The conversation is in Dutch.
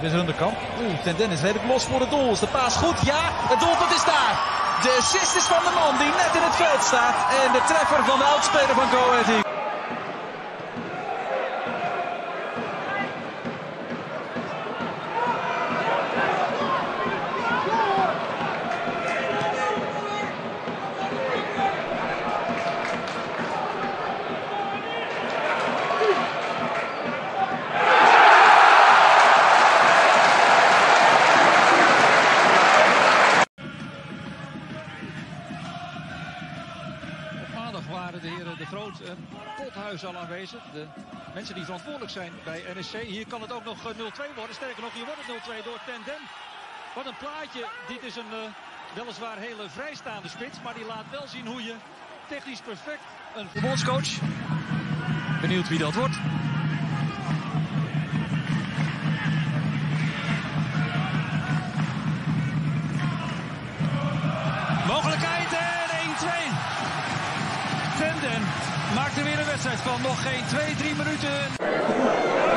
Dit is Runderkamp. Oeh, Ten Dennis redelijk los voor het doel. Is de paas goed? Ja, het doelpunt is daar. De assist is van de man die net in het veld staat. En de treffer van de oudspeler van Go Groot en Pothuis al aanwezig. De mensen die verantwoordelijk zijn bij NSC. Hier kan het ook nog eh, 0-2 worden. Sterker nog, hier wordt het 0-2 door Tendem. Wat een plaatje. Dit is een eh, weliswaar hele vrijstaande spits. Maar die laat wel zien hoe je technisch perfect een Bondscoach. Benieuwd wie dat wordt. Wedstrijd van. Nog geen 2-3 minuten.